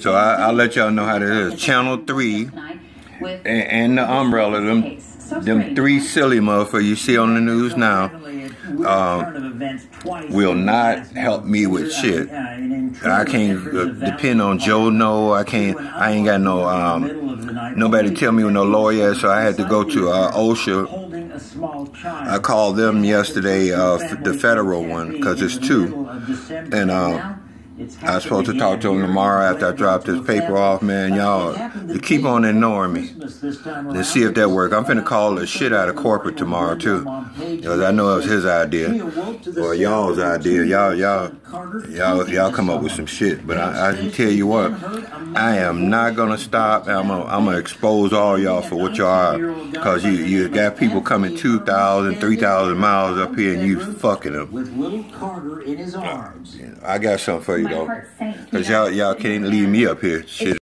So I, I'll let y'all know how that is. Channel 3 and, and the umbrella, them, them three silly motherfuckers you see on the news now, um, will not help me with shit. I can't uh, depend on Joe No. I can't. I ain't got no um, nobody tell me with no lawyer. So I had to go to uh, OSHA. I called them yesterday, uh, the federal one, because it's two, and. Uh, I was supposed to talk to him tomorrow after I drop this paper off, man. Y'all keep on ignoring me. Let's see if that works. I'm finna call the shit out of corporate tomorrow too, because I know it was his idea or y'all's idea. Y'all, y'all, y'all, y'all come up with some shit. But I, I can tell you what, I am not gonna stop. I'm gonna, I'm gonna expose all y'all for what y'all are, because you, you got people coming 2,000, 3,000 miles up here and you fucking them. With little Carter in his arms. I got something for you though, because y'all, y'all can't leave me up here. Shit.